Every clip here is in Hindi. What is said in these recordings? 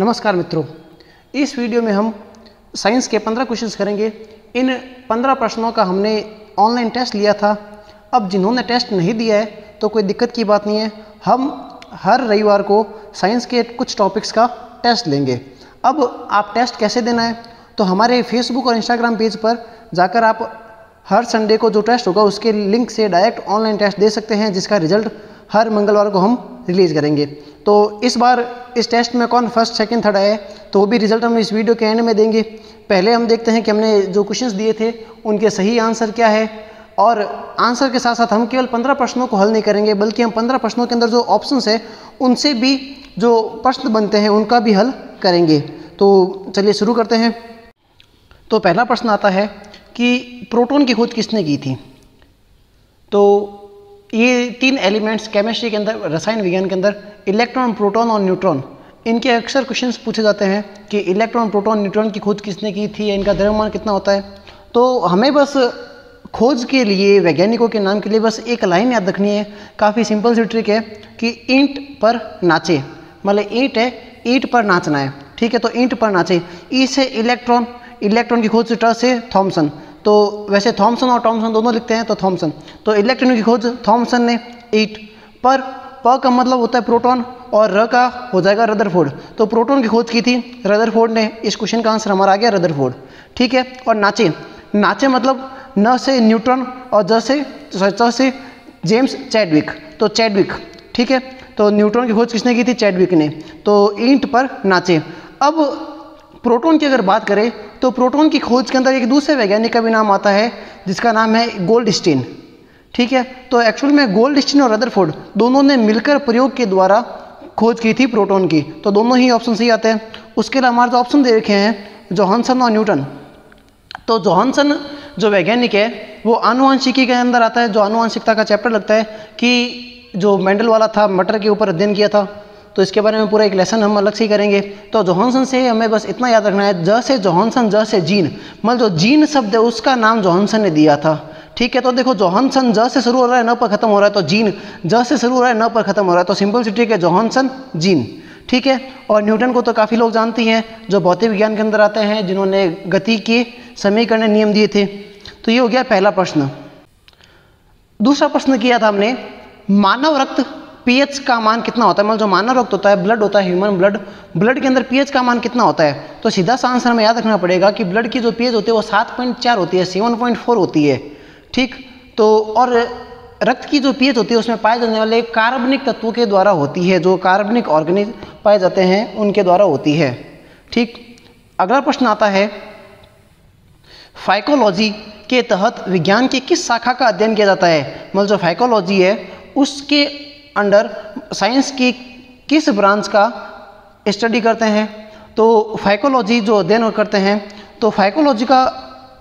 नमस्कार मित्रों। इस वीडियो में हम साइंस के पंद्रह क्वेश्चंस करेंगे। इन पंद्रह प्रश्नों का हमने ऑनलाइन टेस्ट लिया था। अब जिन्होंने टेस्ट नहीं दिया है तो कोई दिक्कत की बात नहीं है। हम हर रविवार को साइंस के कुछ टॉपिक्स का टेस्ट लेंगे। अब आप टेस्ट कैसे देना है? तो हमारे फेसबुक और इंस्टाग्राम पेज पर जाकर आप हर संडे को जो टेस्ट होगा, उसके लिंक से डायरेक्ट ऑनलाइन टेस्ट दे सकते हैं, जिसका रिज़ल्ट हर मंगलवार को हम रिलीज़ करेंगे। तो इस बार इस टेस्ट में कौन फ़र्स्ट सेकंड थर्ड आए तो वो भी रिज़ल्ट हम इस वीडियो के एंड में देंगे। पहले हम देखते हैं कि हमने जो क्वेश्चंस दिए थे, उनके सही आंसर क्या है। और आंसर के साथ साथ हम केवल पंद्रह प्रश्नों को हल नहीं करेंगे, बल्कि हम पंद्रह प्रश्नों के अंदर जो ऑप्शंस है, उनसे भी जो प्रश्न बनते हैं, उनका भी हल करेंगे। तो चलिए शुरू करते हैं। तो पहला प्रश्न आता है कि प्रोटॉन की खोज किसने की थी? तो ये तीन एलिमेंट्स केमिस्ट्री के अंदर, रसायन विज्ञान के अंदर इलेक्ट्रॉन प्रोटॉन और न्यूट्रॉन इनके अक्सर क्वेश्चंस पूछे जाते हैं कि इलेक्ट्रॉन प्रोटॉन न्यूट्रॉन की खोज किसने की थी, इनका द्रव्यमान कितना होता है। तो हमें बस खोज के लिए, वैज्ञानिकों के नाम के लिए बस एक लाइन याद रखनी है। काफ़ी सिंपल सी ट्रिक है कि ईंट पर नाचे। मतलब ईंट है ईंट पर नाचना है। ठीक है तो ईंट पर नाचे। ई से इलेक्ट्रॉन इलेक्ट्रॉन की खोज ट से थॉमसन तो वैसे थॉमसन और टॉमसन दोनों लिखते हैं तो थॉमसन तो इलेक्ट्रॉन की खोज थॉमसन ने ईट पर प का मतलब होता है प्रोटॉन और र का हो जाएगा रदरफोर्ड तो प्रोटॉन की खोज की थी रदरफोर्ड ने। इस क्वेश्चन का आंसर हमारा आ गया रदरफोर्ड ठीक है, और नाचे। नाचे मतलब न से न्यूट्रॉन और ज से च से जेम्स चैडविक। तो चैडविक, ठीक है? तो न्यूट्रॉन की खोज किसने की थी? चैडविक ने। तो ईंट पर नाचे। अब प्रोटॉन की अगर बात करें तो प्रोटॉन की खोज के अंदर एक दूसरे वैज्ञानिक का भी नाम आता है, जिसका नाम है गोल्ड स्टीन ठीक है? तो एक्चुअल में गोल्ड स्टीन और रदरफोर्ड दोनों ने मिलकर प्रयोग के द्वारा खोज की थी प्रोटॉन की। तो दोनों ही ऑप्शन सही आते हैं। उसके लिए हमारे जो ऑप्शन दे रखे हैं, जोहानसन और न्यूटन। तो जोहानसन जो वैज्ञानिक है, वो आनुवंशिकी के अंदर आता है। जो आनुवंशिकता का चैप्टर लगता है कि जो मेंडल वाला था, मटर के ऊपर अध्ययन किया था। तो इसके बारे में पूरा एक लेसन हम अलग से ही करेंगे। तो जोहानसन से हमें बस इतना याद रखना है ज से जोहानसन ज से जीन मतलब जो जीन शब्द है, उसका नाम जोहानसन ने दिया था। ठीक है तो देखो जोहानसन ज से शुरू हो रहा है न पर खत्म हो रहा है तो जीन ज से शुरू हो रहा है न पर खत्म हो रहा है तो सिंपल सी ठीक है जोहानसन जीन ठीक है, और न्यूटन को तो काफ़ी लोग जानती हैं, जो भौतिक विज्ञान के अंदर आते हैं, जिन्होंने गति के समीकरण नियम दिए थे। तो ये हो गया पहला प्रश्न। दूसरा प्रश्न किया था हमने, मानव रक्त पीएच का मान कितना होता है? मतलब जो मानव रक्त होता है ब्लड होता है ह्यूमन ब्लड ब्लड के अंदर पीएच का मान कितना होता है? तो सीधा सा आंसर हमें याद रखना पड़ेगा कि ब्लड की जो पीएच होती है, वो सात पॉइंट चार होती है सेवन पॉइंट फोर होती है, ठीक? तो और रक्त की जो पीएच होती है, उसमें पाए जाने वाले कार्बनिक तत्वों के द्वारा होती है, जो कार्बनिक ऑर्गेनिज पाए जाते हैं, उनके द्वारा होती है, ठीक? अगला प्रश्न आता है फाइकोलॉजी के तहत विज्ञान की किस शाखा का अध्ययन किया जाता है? मतलब जो फाइकोलॉजी है, उसके अंडर साइंस की किस ब्रांच का स्टडी करते हैं तो फाइकोलॉजी जो अध्ययन करते हैं तो फाइकोलॉजी का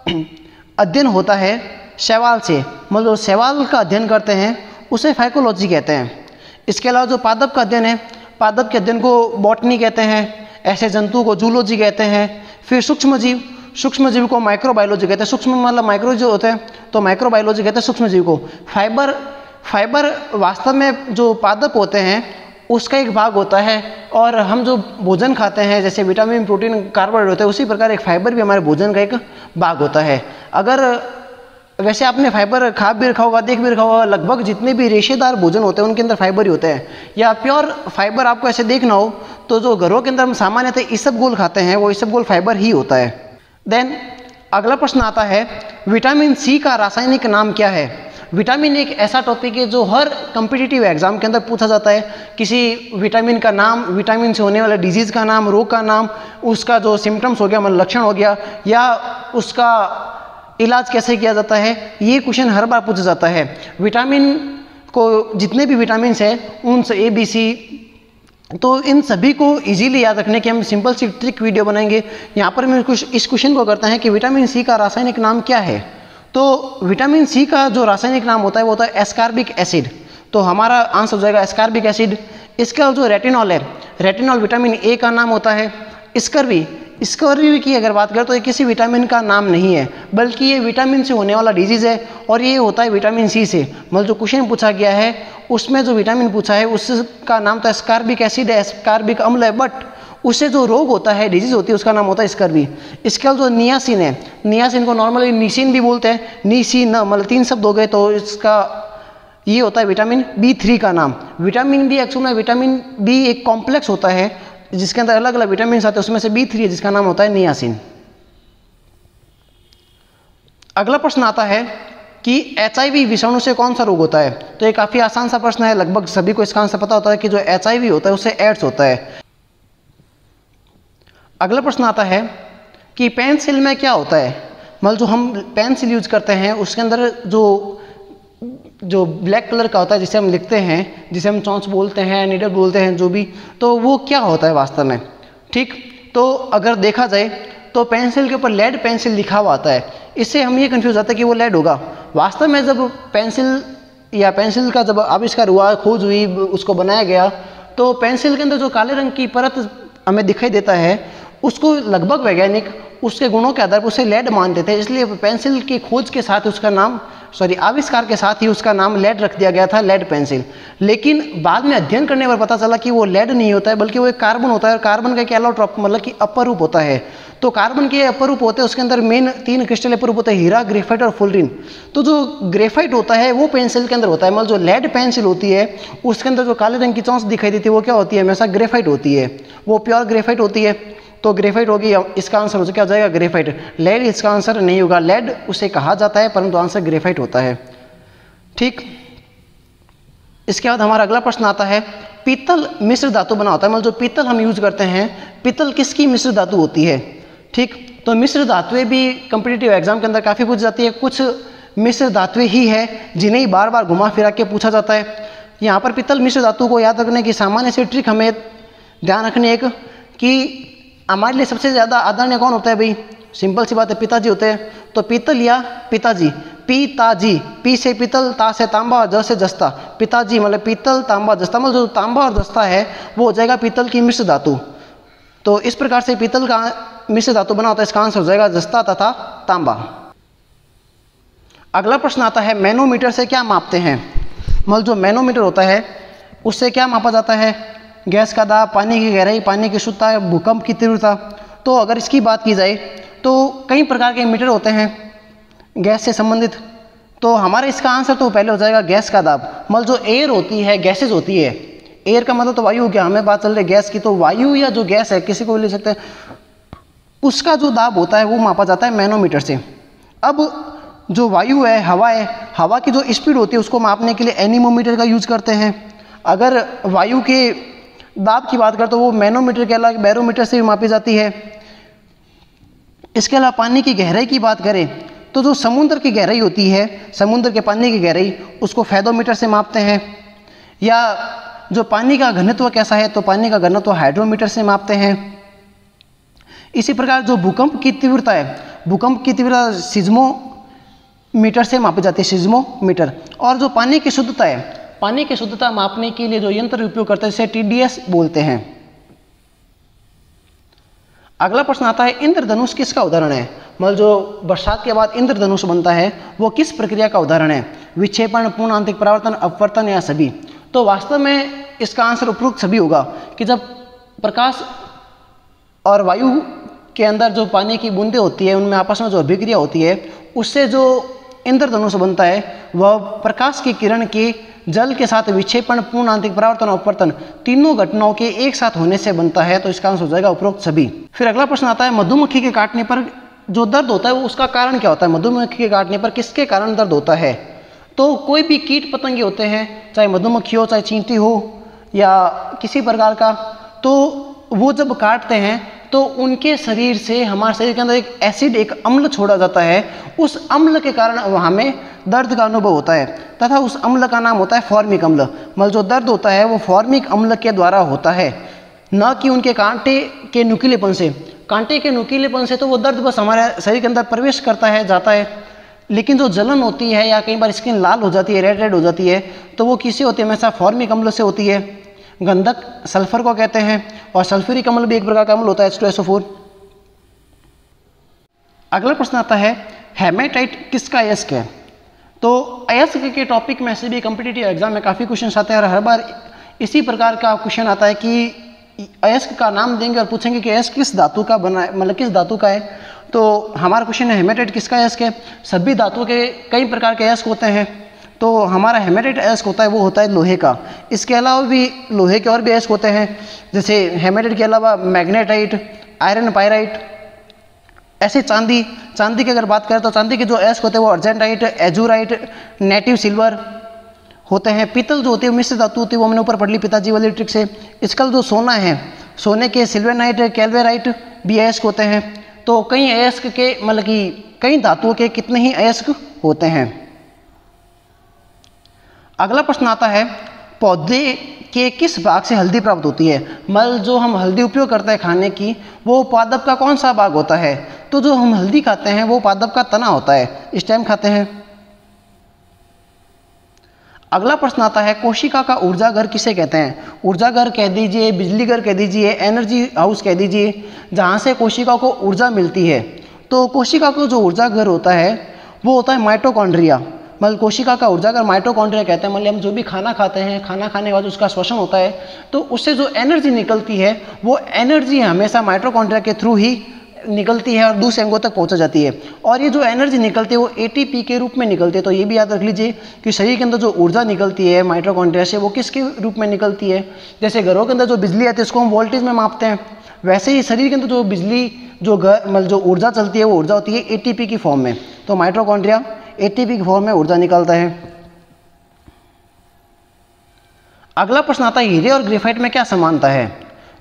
अध्ययन होता है शैवाल से। मतलब शैवाल का अध्ययन करते हैं, उसे फाइकोलॉजी कहते हैं। इसके अलावा जो पादप का अध्ययन है, पादप के अध्ययन को बॉटनी कहते हैं, ऐसे जंतु को जूलॉजी कहते हैं, फिर सूक्ष्म जीव सूक्ष्म जीव को माइक्रोबायोलॉजी कहते हैं। सूक्ष्म मतलब माइक्रो जो होते हैं तो माइक्रोबायोलॉजी कहते हैं सूक्ष्म जीव को। फाइबर फाइबर वास्तव में जो पादप होते हैं, उसका एक भाग होता है और हम जो भोजन खाते हैं, जैसे विटामिन, प्रोटीन, कार्बोहाइड्रेट होते हैं, उसी प्रकार एक फाइबर भी हमारे भोजन का एक भाग होता है। अगर वैसे आपने फाइबर खा भी रखा होगा, देख भी रखा होगा, लगभग जितने भी रेशेदार भोजन होते हैं, उनके अंदर फाइबर ही होते हैं। या प्योर फाइबर आपको ऐसे देखना हो तो जो घरों के अंदर हम सामान्यतः इसब गोल खाते हैं, वो इसब गोल फाइबर ही होता है। देन अगला प्रश्न आता है, विटामिन सी का रासायनिक नाम क्या है? विटामिन एक ऐसा टॉपिक है जो हर कम्पिटिटिव एग्ज़ाम के अंदर पूछा जाता है। किसी विटामिन का नाम विटामिन से होने वाले डिज़ीज़ का नाम, रोग का नाम, उसका जो सिम्टम्स हो गया मतलब लक्षण हो गया, या उसका इलाज कैसे किया जाता है, ये क्वेश्चन हर बार पूछा जाता है। विटामिन को जितने भी विटामिन हैं, उनसे ए बी सी तो इन सभी को इजीली याद रखने की हम सिंपल सी ट्रिक वीडियो बनाएँगे। यहाँ पर मैं कुछ इस क्वेश्चन को करता है कि विटामिन सी का रासायनिक नाम क्या है? तो विटामिन सी का जो रासायनिक नाम होता है, वो होता है एस्कार्बिक एसिड तो हमारा आंसर हो जाएगा एस्कार्बिक एसिड इसका जो रेटिनॉल है रेटिनॉल विटामिन ए का नाम होता है. स्कर्वी स्कर्वी की अगर बात करें तो ये किसी विटामिन का नाम नहीं है, बल्कि ये विटामिन से होने वाला डिज़ीज़ है और ये होता है विटामिन सी से. मतलब जो क्वेश्चन पूछा गया है, उसमें जो विटामिन पूछा है, उसका नाम तो एस्कार्बिक एसिड है एस्कार्बिक अम्ल है बट उससे जो रोग होता है डिज़ीज़ होती है, उसका नाम होता है स्कर्वी इसके जो नियासिन है नियासिन को नॉर्मली निसिन भी बोलते हैं. निसिन मतलब तीन शब्द हो गए तो इसका ये होता है विटामिन बी थ्री का नाम. विटामिन बी एक्चुअल में विटामिन बी एक कॉम्प्लेक्स होता है, जिसके अंदर अलग अलग विटामिन आते हैं, उसमें से बी थ्री है, जिसका नाम होता है नियासिन अगला प्रश्न आता है कि HIV विषाणु से कौन सा रोग होता है? तो ये काफ़ी आसान सा प्रश्न है, लगभग सभी को इसका आंसर पता होता है कि जो HIV होता है, उससे एड्स होता है। अगला प्रश्न आता है कि पेंसिल में क्या होता है? मतलब जो हम पेंसिल यूज़ करते हैं, उसके अंदर जो जो ब्लैक कलर का होता है, जिसे हम लिखते हैं, जिसे हम चौंस बोलते हैं, नीडल बोलते हैं, जो भी तो वो क्या होता है वास्तव में? ठीक? तो अगर देखा जाए तो पेंसिल के ऊपर लेड पेंसिल लिखा हुआ आता है। इससे हम ये कन्फ्यूज़ आता है कि वो लेड होगा। वास्तव में जब पेंसिल या पेंसिल का जब आविष्कार हुआ, खोज हुई, उसको बनाया गया तो पेंसिल के अंदर जो काले रंग की परत हमें दिखाई देता है उसको लगभग वैज्ञानिक उसके गुणों के आधार पर उसे लेड मानते थे, इसलिए पेंसिल की खोज के साथ उसका नाम सॉरी आविष्कार के साथ ही उसका नाम लेड रख दिया गया था लेड पेंसिल लेकिन बाद में अध्ययन करने पर पता चला कि वो लेड नहीं होता है, बल्कि वो एक कार्बन होता है और कार्बन का एक एलोट्रॉप मतलब कि अपर रूप होता है. तो कार्बन के अपर रूप होते हैं, उसके अंदर मेन तीन क्रिस्टल अपर रूप होते हैं, हीरा ग्रेफाइट और फुलरिन तो जो ग्रेफाइट होता है, वो पेंसिल के अंदर होता है मतलब जो लेड पेंसिल होती है, उसके अंदर जो काले रंग की चौंस दिखाई देती है, वो क्या होती है? हमेशा ग्रेफाइट होती है. वो प्योर ग्रेफाइट होती है. तो ग्रेफाइट होगी इसका आंसर हो क्या जाएगा ग्रेफाइट लेड इसका आंसर नहीं होगा. लेड उसे कहा जाता है, परंतु आंसर ग्रेफाइट होता है. ठीक? इसके बाद हमारा अगला प्रश्न आता है, पीतल मिश्र धातु बना होता है मतलब जो पीतल हम यूज़ करते हैं, पीतल किसकी मिश्र धातु होती है? ठीक? तो मिश्र धातुएँ भी कंपिटेटिव एग्ज़ाम के अंदर काफ़ी पूछ जाती है, कुछ मिश्र धातुएँ ही है, जिन्हें ही बार बार घुमा फिरा के पूछा जाता है. यहाँ पर पीतल मिश्र धातु को याद रखने की सामान्य सी ट्रिक हमें ध्यान रखने एक, कि हमारे लिए सबसे ज़्यादा आदरणीय कौन होता है भाई? सिंपल सी बात है, पिताजी होते हैं। तो पीतल या पिताजी? पिताजी। पी से पीतल, ता से तांबा और ज से जस्ता। पिताजी मतलब पीतल, तांबा, जस्ता। मतलब जो तांबा और जस्ता है, वो हो जाएगा पीतल की मिश्र धातु। तो इस प्रकार से पीतल का मिश्र धातु बना होता है, इसका आंसर हो जाएगा जस्ता तथा तांबा। अगला प्रश्न आता है, मैनोमीटर से क्या मापते हैं? मतलब जो मैनोमीटर होता है, उससे क्या मापा जाता है? गैस का दाब, पानी की गहराई, पानी की शुद्धता, भूकंप की तीव्रता। तो अगर इसकी बात की जाए तो कई प्रकार के मीटर होते हैं गैस से संबंधित। तो हमारा इसका आंसर तो पहले हो जाएगा गैस का दाब। मतलब जो एयर होती है गैसेज होती है। एयर का मतलब तो वायु हो गया, हमें बात चल रही है गैस की। तो वायु या जो गैस है, किसी को भी ले सकते हैं। उसका जो दाब होता है, वो मापा जाता है मैनोमीटर से। अब जो वायु है, हवा है, हवा की जो स्पीड होती है, उसको मापने के लिए एनीमोमीटर का यूज़ करते हैं। अगर वायु के दाब की बात करें तो वो मैनोमीटर के अलावा बैरोमीटर से भी मापी जाती है। इसके अलावा पानी की गहराई की बात करें तो जो समुद्र की गहराई होती है, समुद्र के पानी की गहराई, उसको फैदोमीटर से मापते हैं। या जो पानी का घनत्व कैसा है तो पानी का घनत्व हाइड्रोमीटर से मापते हैं। इसी प्रकार जो भूकंप की तीव्रता है, भूकंप की तीव्रता सिज्मो मीटर से मापी जाती है सिज्मो मीटर और जो पानी की शुद्धता है पानी की शुद्धता मापने के लिए जो यंत्र उपयोग करते हैं इसे टीडीएस बोलते हैं। अगला प्रश्न आता है, इंद्रधनुष किसका उदाहरण है? मतलब जो बरसात के बाद इंद्रधनुष बनता है, वो किस प्रक्रिया का उदाहरण है? विक्षेपण पूर्ण आंतरिक परिवर्तन, अपवर्तन या सभी? तो वास्तव में इसका आंसर उपरोक्त सभी होगा कि जब प्रकाश और वायु के अंदर जो पानी की बूंदें होती है, उनमें आपस में जो अभिक्रिया होती है, उससे जो इंद्रधनुष बनता है, वह प्रकाश की किरण की जल के साथ विक्षेपण, पूर्ण आंतरिक परावर्तन और अपवर्तन तीनों घटनाओं के एक साथ होने से बनता है तो इसका आंसर हो जाएगा उपरोक्त सभी। फिर अगला प्रश्न आता है, मधुमक्खी के काटने पर जो दर्द होता है, वो उसका कारण क्या होता है? मधुमक्खी के काटने पर किसके कारण दर्द होता है? तो कोई भी कीट पतंगे होते हैं, चाहे मधुमक्खी हो, चाहे चींटी हो, या किसी प्रकार का तो वो जब काटते हैं तो उनके शरीर से, हमारे शरीर के अंदर एक एसिड एक अम्ल छोड़ा जाता है। उस अम्ल के कारण वहाँ में दर्द का अनुभव होता है। तथा उस अम्ल का नाम होता है फॉर्मिक अम्ल। मतलब जो दर्द होता है, वो फॉर्मिक अम्ल के द्वारा होता है। न कि उनके कांटे के नुकीलेपन से। कांटे के नुकीलेपन से तो वो दर्द बस हमारे शरीर के अंदर प्रवेश करता है, जाता है। लेकिन जो जलन होती है, या कई बार स्किन लाल हो जाती है रेड रेड हो जाती है तो वो किससे होती है? हमेशा फॉर्मिक अम्ल से होती है। गंधक सल्फ़र को कहते हैं, और सल्फ्यूरिक अम्ल भी एक प्रकार का अम्ल होता है एच अगला प्रश्न आता है हेमेटाइट किसका अयस्क है? तो अयस्क के टॉपिक में से भी कम्पिटेटिव एग्ज़ाम में काफ़ी क्वेश्चन आते हैं, और हर बार इसी प्रकार का क्वेश्चन आता है कि अयस्क का नाम देंगे और पूछेंगे कि अयस्क किस धातु का बना है मतलब किस धातु का है। तो हमारा क्वेश्चन है हेमेटाइट किसका अयस्क है? सभी धातुओं के कई प्रकार के अयस्क होते हैं। तो हमारा हेमेटाइट अयस्क होता है, वो होता है लोहे का। इसके अलावा भी लोहे के और भी अयस्क होते हैं, जैसे हेमेटाइट के अलावा मैग्नेटाइट, आयरन, पायराइट, ऐसे चांदी चांदी की अगर बात करें तो चांदी के जो अयस्क होते हैं वो अर्जेंटाइट, एजूराइट, नेटिव सिल्वर होते हैं। पीतल जो होती है मिश्र धातु होती है, वो हमने ऊपर पढ़ ली पिताजी वाली ट्रिक से। इसका जो सोना है, सोने के सिल्वेनाइट कैलवेराइट भी अयस्क होते हैं। तो कई अयस्क के मतलब कि कई धातुओं के कितने ही अयस्क होते हैं। अगला प्रश्न आता है पौधे के किस भाग से हल्दी प्राप्त होती है? मल जो हम हल्दी उपयोग करते हैं खाने की, वो पादप का कौन सा भाग होता है? तो जो हम हल्दी खाते हैं, वो पादप का तना होता है। इस टाइम खाते हैं। अगला प्रश्न आता है, कोशिका का ऊर्जा घर किसे कहते हैं? ऊर्जा घर कह दीजिए, बिजली घर कह दीजिए एनर्जी हाउस कह दीजिए, जहाँ से कोशिका को ऊर्जा मिलती है। तो कोशिका को जो ऊर्जा घर होता है, वो होता है माइटोकॉन्ड्रिया मतलब कोशिका का ऊर्जा, अगर माइटोकॉन्ड्रिया कहते हैं मतलब हम जो भी खाना खाते हैं, खाना खाने के बाद उसका श्वसन होता है तो उससे जो एनर्जी निकलती है, वो एनर्जी हमेशा माइटोकॉन्ड्रिया के थ्रू ही निकलती है और दूसरे अंगों तक पहुँचा जाती है। और ये जो एनर्जी निकलती है, वो एटीपी के रूप में निकलती है। तो ये भी याद रख लीजिए कि शरीर के अंदर जो ऊर्जा निकलती है माइट्रोकॉन्ड्रिया से, वो किसके रूप में निकलती है? जैसे घरों के अंदर जो बिजली आती है, उसको हम वोल्टेज में मापते हैं। वैसे ही शरीर के अंदर जो बिजली, जो घर मतलब जो ऊर्जा चलती है, वो ऊर्जा होती है एटीपी की फॉर्म में। तो माइट्रोकॉन्ड्रिया ए की फॉर्म में ऊर्जा निकलता है। अगला प्रश्न आता है, हीरे और ग्रेफाइट में क्या समानता है?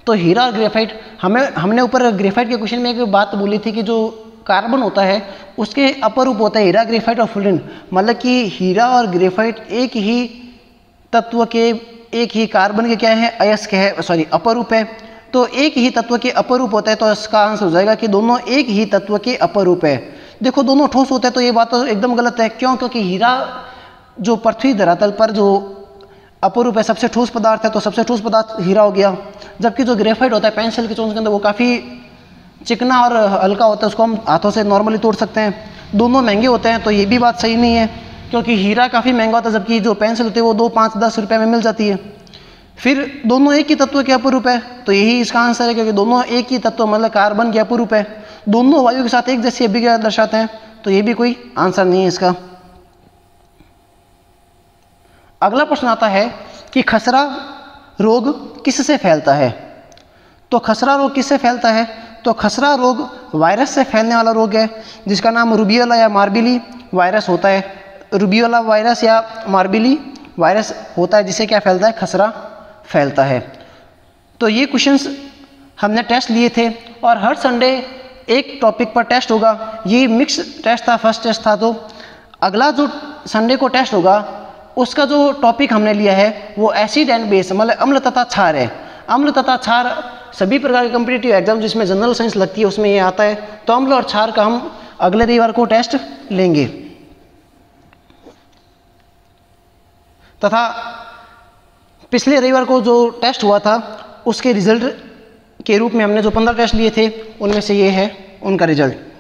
तो हीरा और ग्रेफाइट, हमें, हमने ऊपर ग्रेफाइट के क्वेश्चन में एक बात बोली थी कि जो कार्बन होता है, उसके अपर रूप होता है हीरा, ग्रेफाइट और फुलिन मतलब कि हीरा और ग्रेफाइट एक ही तत्व के, एक ही कार्बन के क्या है? अयस्क है सॉरी अपर रूप है। तो एक ही तत्व के अपर रूप होता है तो इसका आंसर हो जाएगा कि दोनों एक ही तत्व के अपर रूप है। देखो, दोनों ठोस होते हैं तो ये बात तो एकदम गलत है। क्यों? क्योंकि हीरा जो पृथ्वी धरातल पर जो अपरूप है, सबसे ठोस पदार्थ है तो सबसे ठोस पदार्थ हीरा हो गया। जबकि जो ग्रेफाइट होता है, पेंसिल के चोंच के अंदर, वो काफ़ी चिकना और हल्का होता है, उसको हम हाथों से नॉर्मली तोड़ सकते हैं। दोनों महँगे होते हैं तो ये भी बात सही नहीं है, क्योंकि हीरा काफ़ी महँगा होता है, जबकि जो पेंसिल होती है, वो दो, पाँच, दस रुपये में मिल जाती है। फिर दोनों एक ही तत्व के अपरूप है तो यही इसका आंसर है, क्योंकि दोनों एक ही तत्व मतलब कार्बन के अपरूप है। दोनों वायु के साथ एक जैसी अभिक्रिया दर्शाते हैं तो ये भी कोई आंसर नहीं है इसका। अगला प्रश्न आता है कि खसरा रोग किससे फैलता है? तो खसरा रोग किससे फैलता है? तो खसरा रोग वायरस से फैलने वाला रोग है, जिसका नाम रूबियोला या मार्बिली वायरस होता है। रूबियोला वायरस या मार्बिली वायरस होता है, जिसे क्या फैलता है? खसरा फैलता है। तो ये क्वेश्चंस हमने टेस्ट लिए थे, और हर संडे एक टॉपिक पर टेस्ट होगा। ये मिक्स टेस्ट था फ़र्स्ट टेस्ट था तो अगला जो संडे को टेस्ट होगा, उसका जो टॉपिक हमने लिया है, वो एसिड एंड बेस मतलब अम्ल तथा क्षार है। अम्ल तथा क्षार सभी प्रकार के कम्पिटेटिव एग्ज़ाम जिसमें जनरल साइंस लगती है, उसमें ये आता है। तो अम्ल और क्षार का हम अगले रविवार को टेस्ट लेंगे। तथा पिछले रविवार को जो टेस्ट हुआ था, उसके रिज़ल्ट के रूप में हमने जो पंद्रह टेस्ट लिए थे, उनमें से ये है, उनका रिज़ल्ट